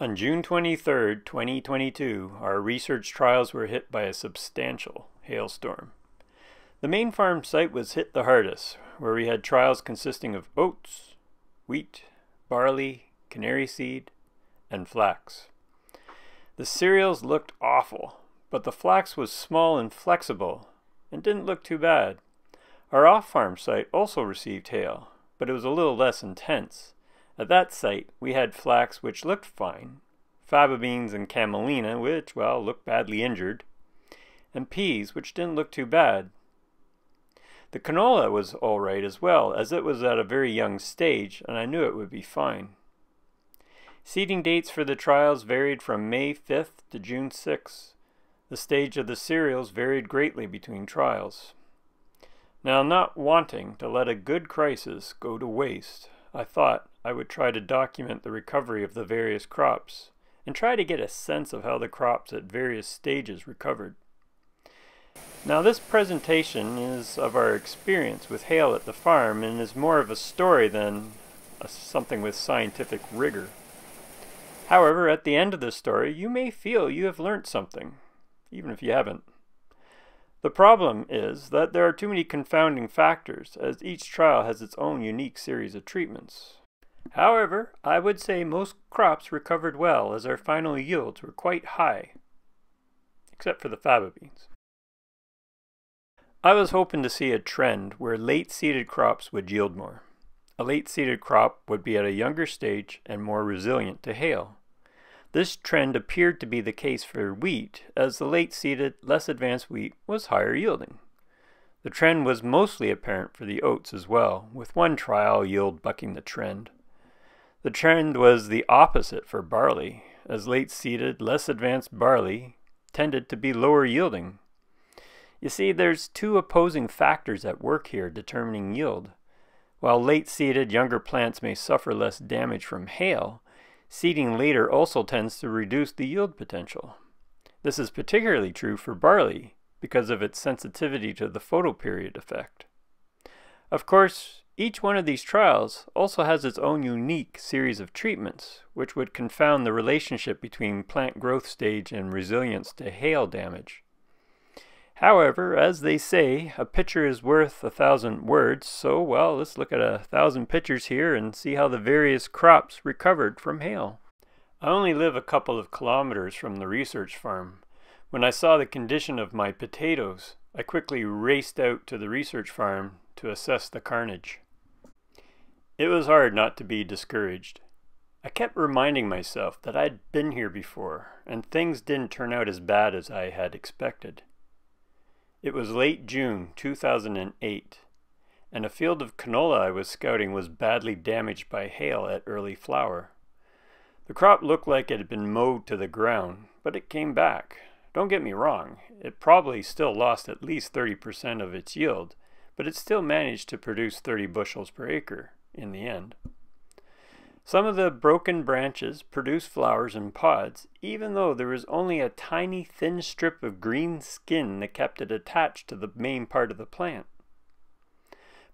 On June 23, 2022, our research trials were hit by a substantial hailstorm. The main farm site was hit the hardest, where we had trials consisting of oats, wheat, barley, canary seed, and flax. The cereals looked awful, but the flax was small and flexible and didn't look too bad. Our off farm site also received hail, but it was a little less intense at that site, we had flax which looked fine, faba beans and camelina which, well, looked badly injured, and peas which didn't look too bad. The canola was all right as well, as it was at a very young stage, and I knew it would be fine. Seeding dates for the trials varied from May 5th to June 6th. The stage of the cereals varied greatly between trials. Now, not wanting to let a good crisis go to waste, I thought I would try to document the recovery of the various crops and try to get a sense of how the crops at various stages recovered. Now this presentation is of our experience with hail at the farm and is more of a story than a, something with scientific rigor. However, at the end of the story, you may feel you have learned something, even if you haven't. The problem is that there are too many confounding factors, as each trial has its own unique series of treatments. However, I would say most crops recovered well as our final yields were quite high, except for the faba beans. I was hoping to see a trend where late-seeded crops would yield more. A late-seeded crop would be at a younger stage and more resilient to hail. This trend appeared to be the case for wheat, as the late-seeded, less advanced wheat was higher yielding. The trend was mostly apparent for the oats as well, with one trial yield bucking the trend. The trend was the opposite for barley, as late-seeded, less advanced barley tended to be lower yielding. You see, there's two opposing factors at work here determining yield. While late-seeded, younger plants may suffer less damage from hail, Seeding later also tends to reduce the yield potential. This is particularly true for barley because of its sensitivity to the photoperiod effect. Of course, each one of these trials also has its own unique series of treatments, which would confound the relationship between plant growth stage and resilience to hail damage. However, as they say, a picture is worth a thousand words, so, well, let's look at a thousand pictures here and see how the various crops recovered from hail. I only live a couple of kilometers from the research farm. When I saw the condition of my potatoes, I quickly raced out to the research farm to assess the carnage. It was hard not to be discouraged. I kept reminding myself that I'd been here before, and things didn't turn out as bad as I had expected. It was late June 2008, and a field of canola I was scouting was badly damaged by hail at early flower. The crop looked like it had been mowed to the ground, but it came back. Don't get me wrong, it probably still lost at least 30% of its yield, but it still managed to produce 30 bushels per acre in the end. Some of the broken branches produce flowers in pods, even though there was only a tiny thin strip of green skin that kept it attached to the main part of the plant.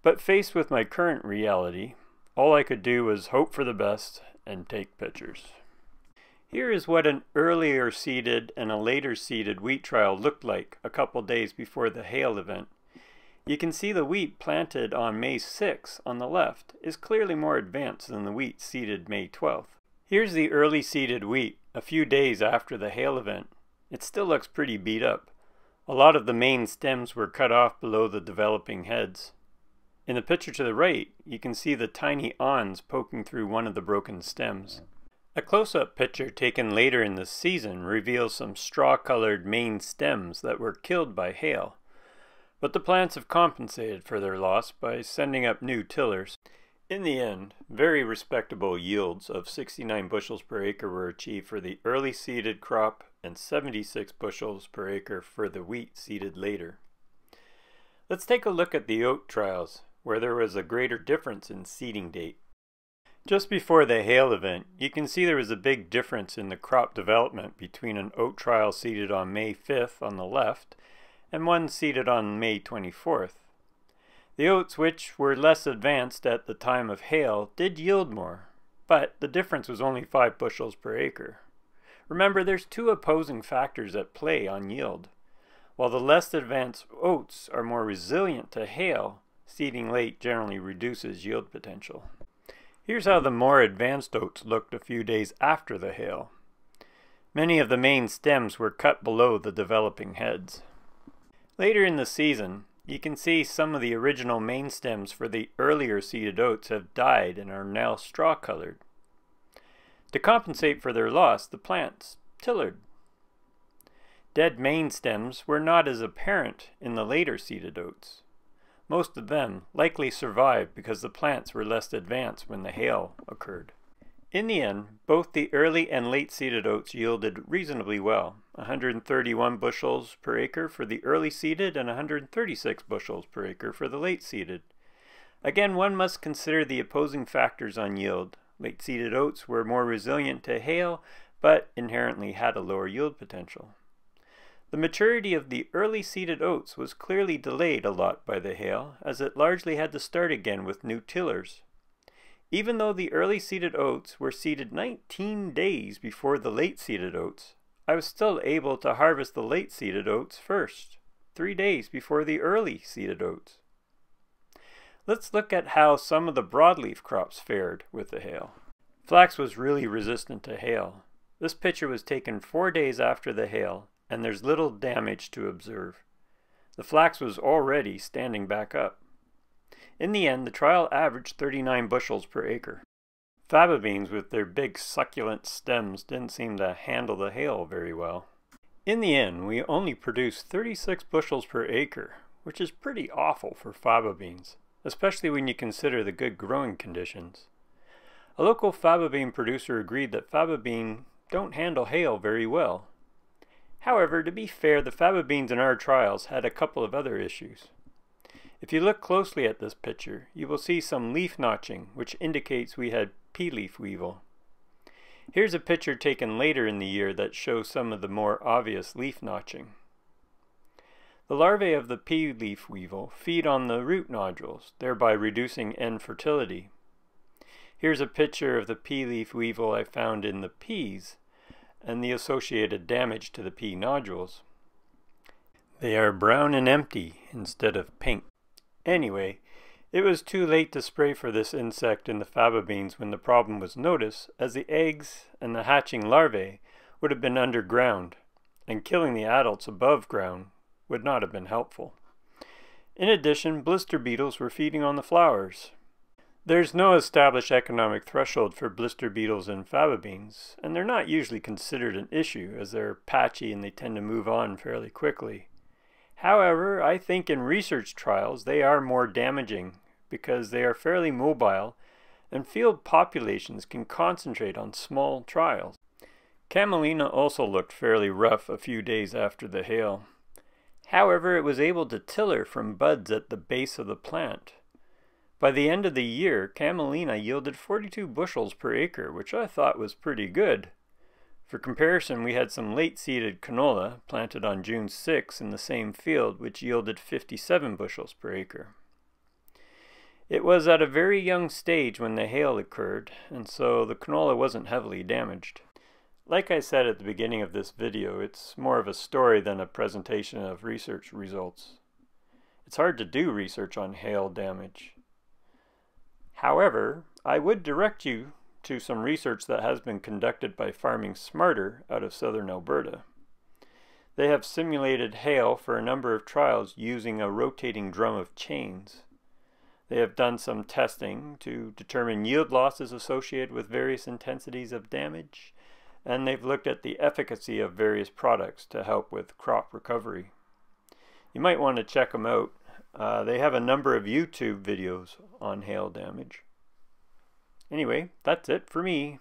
But faced with my current reality, all I could do was hope for the best and take pictures. Here is what an earlier seeded and a later seeded wheat trial looked like a couple days before the hail event. You can see the wheat planted on May 6 on the left is clearly more advanced than the wheat seeded May 12th. Here's the early seeded wheat a few days after the hail event. It still looks pretty beat up. A lot of the main stems were cut off below the developing heads. In the picture to the right, you can see the tiny awns poking through one of the broken stems. A close-up picture taken later in the season reveals some straw-colored main stems that were killed by hail. But the plants have compensated for their loss by sending up new tillers. In the end, very respectable yields of 69 bushels per acre were achieved for the early seeded crop and 76 bushels per acre for the wheat seeded later. Let's take a look at the oat trials, where there was a greater difference in seeding date. Just before the hail event, you can see there was a big difference in the crop development between an oat trial seeded on May 5th on the left and one seeded on May 24th. The oats which were less advanced at the time of hail did yield more, but the difference was only 5 bushels per acre. Remember, there's two opposing factors at play on yield. While the less advanced oats are more resilient to hail, seeding late generally reduces yield potential. Here's how the more advanced oats looked a few days after the hail. Many of the main stems were cut below the developing heads. Later in the season, you can see some of the original main stems for the earlier seeded oats have died and are now straw colored. To compensate for their loss, the plants tillered. Dead main stems were not as apparent in the later seeded oats. Most of them likely survived because the plants were less advanced when the hail occurred. In the end, both the early and late seeded oats yielded reasonably well, 131 bushels per acre for the early seeded and 136 bushels per acre for the late seeded. Again, one must consider the opposing factors on yield. Late seeded oats were more resilient to hail, but inherently had a lower yield potential. The maturity of the early seeded oats was clearly delayed a lot by the hail, as it largely had to start again with new tillers. Even though the early seeded oats were seeded 19 days before the late seeded oats, I was still able to harvest the late seeded oats first, three days before the early seeded oats. Let's look at how some of the broadleaf crops fared with the hail. Flax was really resistant to hail. This picture was taken four days after the hail, and there's little damage to observe. The flax was already standing back up. In the end, the trial averaged 39 bushels per acre. Faba beans with their big succulent stems didn't seem to handle the hail very well. In the end, we only produced 36 bushels per acre, which is pretty awful for faba beans, especially when you consider the good growing conditions. A local faba bean producer agreed that faba bean don't handle hail very well. However, to be fair, the faba beans in our trials had a couple of other issues. If you look closely at this picture, you will see some leaf notching, which indicates we had pea leaf weevil. Here's a picture taken later in the year that shows some of the more obvious leaf notching. The larvae of the pea leaf weevil feed on the root nodules, thereby reducing N fertility. Here's a picture of the pea leaf weevil I found in the peas and the associated damage to the pea nodules. They are brown and empty instead of pink. Anyway, it was too late to spray for this insect in the faba beans when the problem was noticed, as the eggs and the hatching larvae would have been underground, and killing the adults above ground would not have been helpful. In addition, blister beetles were feeding on the flowers. There's no established economic threshold for blister beetles in faba beans, and they're not usually considered an issue as they're patchy and they tend to move on fairly quickly. However, I think in research trials they are more damaging because they are fairly mobile and field populations can concentrate on small trials. Camelina also looked fairly rough a few days after the hail. However, it was able to tiller from buds at the base of the plant. By the end of the year, Camelina yielded 42 bushels per acre, which I thought was pretty good. For comparison, we had some late-seeded canola planted on June 6 in the same field, which yielded 57 bushels per acre. It was at a very young stage when the hail occurred, and so the canola wasn't heavily damaged. Like I said at the beginning of this video, it's more of a story than a presentation of research results. It's hard to do research on hail damage. However, I would direct you to some research that has been conducted by Farming Smarter out of southern Alberta. They have simulated hail for a number of trials using a rotating drum of chains. They have done some testing to determine yield losses associated with various intensities of damage, and they've looked at the efficacy of various products to help with crop recovery. You might want to check them out. Uh, they have a number of YouTube videos on hail damage. Anyway, that's it for me.